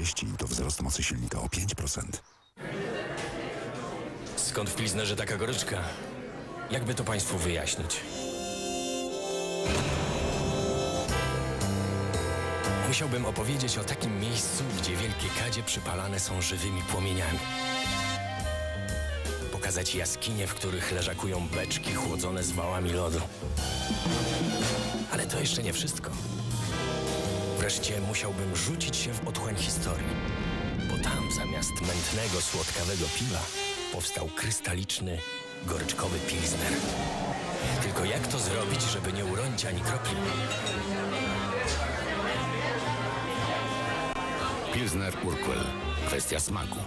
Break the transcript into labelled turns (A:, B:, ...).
A: E30 to wzrost mocy silnika o 5%.
B: Skąd w Pilsnerze taka goryczka? Jakby to Państwu wyjaśnić? Musiałbym opowiedzieć o takim miejscu, gdzie wielkie kadzie przypalane są żywymi płomieniami. Pokazać jaskinie, w których leżakują beczki chłodzone z wałami lodu. Ale to jeszcze nie wszystko. Wreszcie musiałbym rzucić się w otchłań historii, bo tam zamiast mętnego, słodkawego piwa powstał krystaliczny, goryczkowy pilsner. Tylko jak to zrobić, żeby nie uronić ani kropli?
C: Pilsner Urquell. Kwestia smaku.